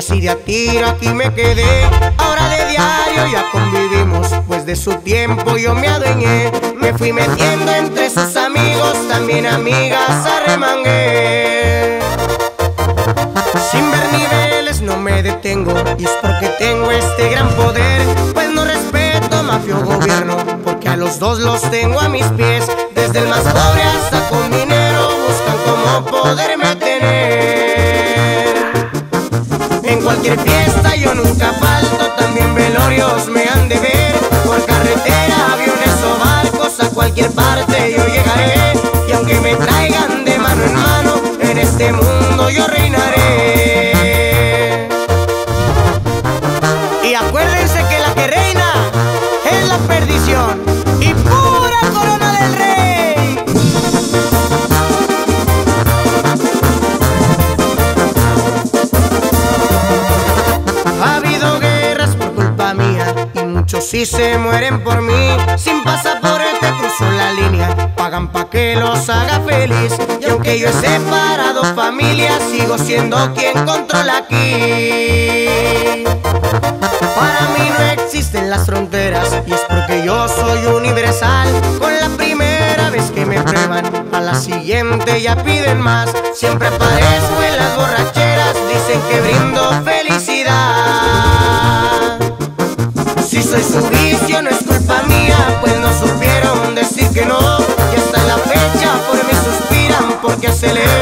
a tiro aquí me quedé. Ahora de diario ya convivimos, pues de su tiempo yo me adueñé. Me fui metiendo entre sus amigos, también amigas arremangué. Sin ver niveles no me detengo, y es porque tengo este gran poder. Pues no respeto mafio gobierno, porque a los dos los tengo a mis pies. Desde el más pobre hasta con dinero, buscan cómo poderme fiesta yo nunca falto, también velorios me han de ver. Por carretera, aviones o barcos, a cualquier parte yo llegaré. Y aunque me traigan de mano en mano, en este mundo yo reinaré. Y acuérdense que la que reina es la perdición. Sí se mueren por mí. Sin pasaporte cruzo la línea, pagan pa' que los haga feliz. Y aunque yo he separado familia, sigo siendo quien controla aquí. Para mí no existen las fronteras y es porque yo soy universal. Con la primera vez que me prueban, a la siguiente ya piden más. Siempre aparezco en las borracheras, dicen que brindo soy su vicio no es culpa mía, pues no supieron decir que no. Y hasta la fecha por mí suspiran porque su corazón.